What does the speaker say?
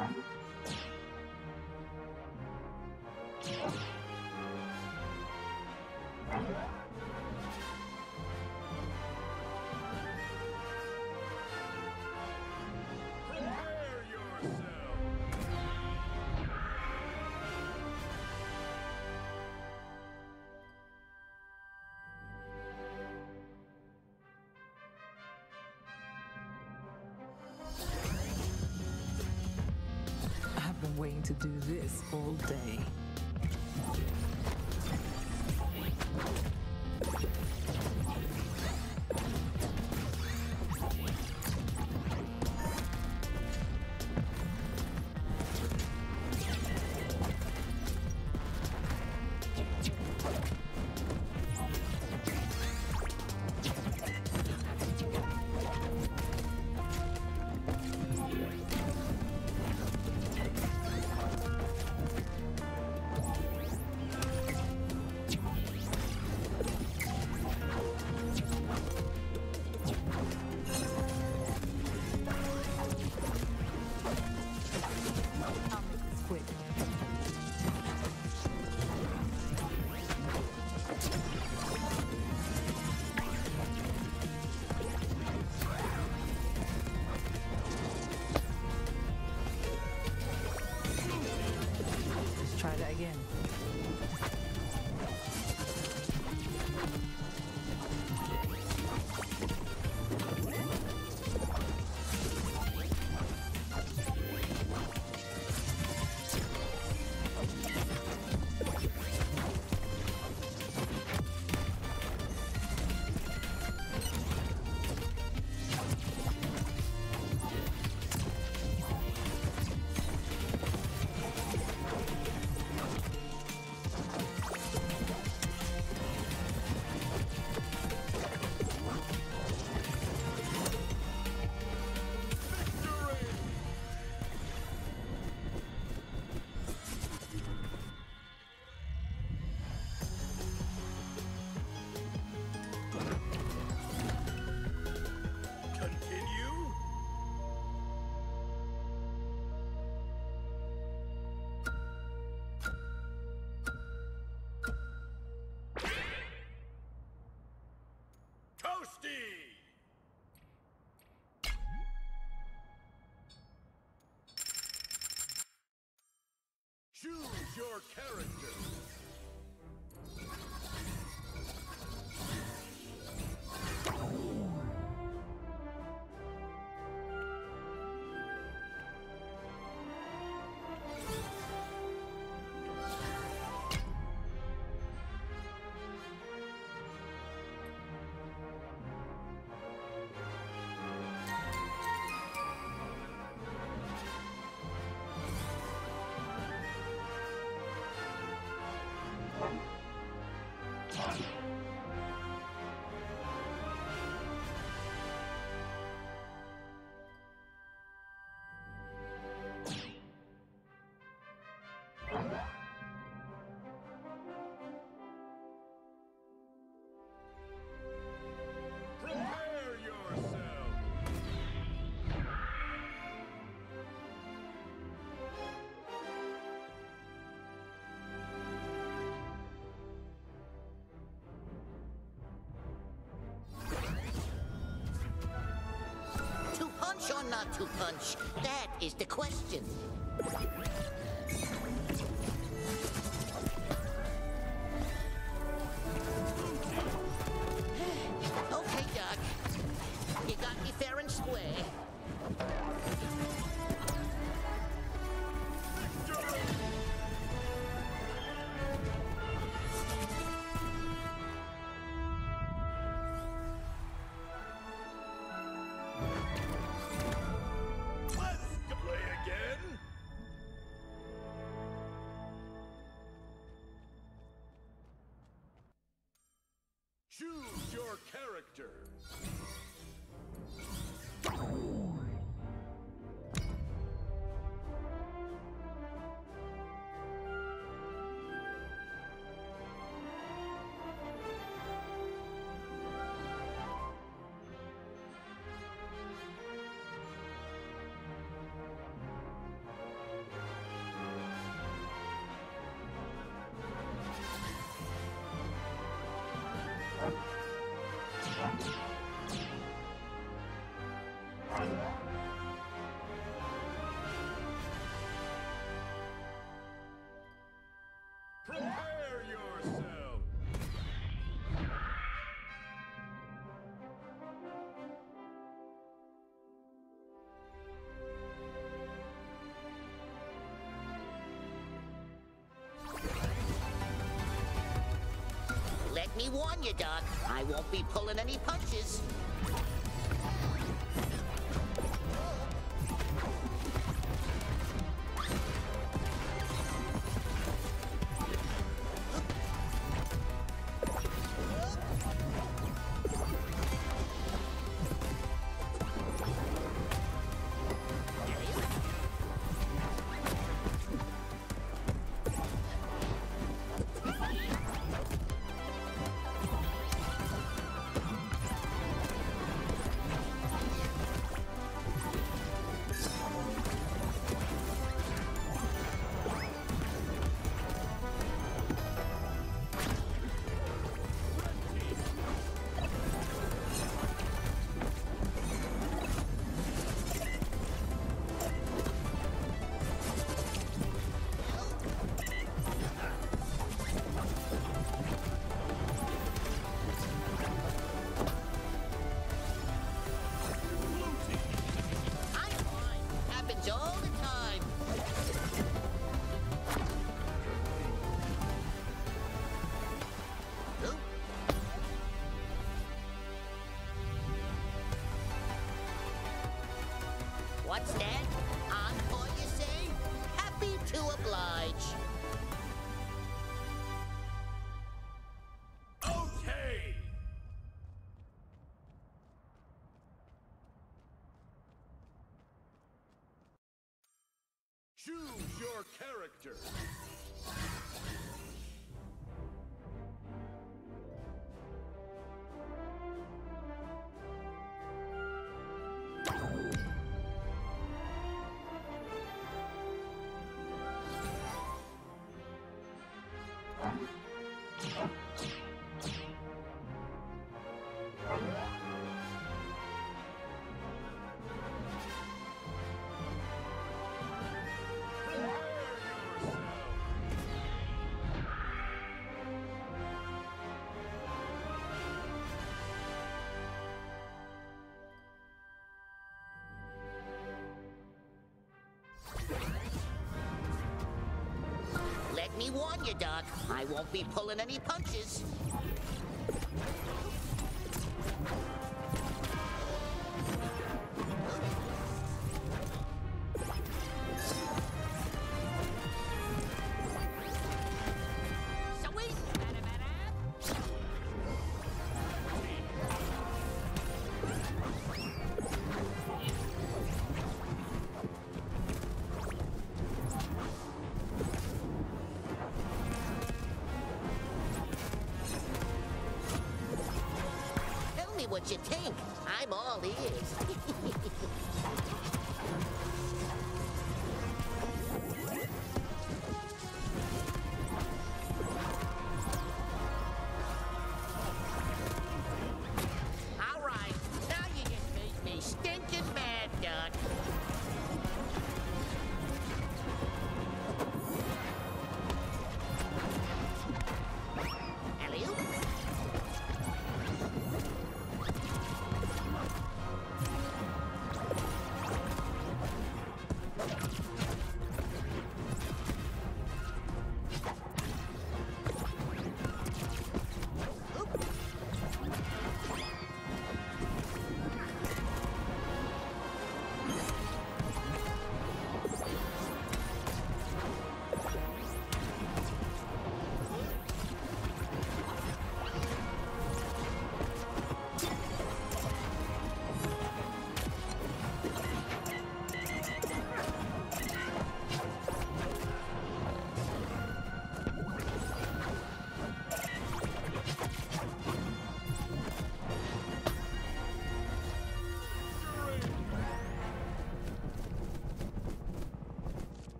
Bye. do this all day. again. your character. not to punch? That is the question. character. Me warn you, Doc. I won't be pulling any punches. What's that? Encore, you say? Happy to oblige. Okay! Choose your character. Warn you, Doc. I won't be pulling any punches. What you think. I'm all ears.